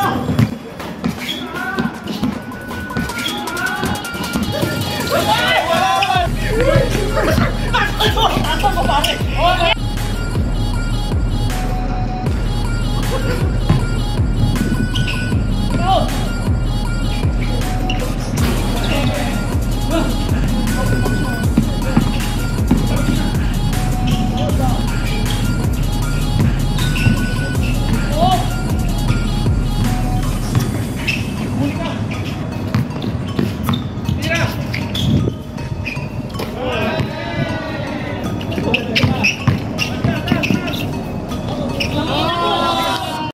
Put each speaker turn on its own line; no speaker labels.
打错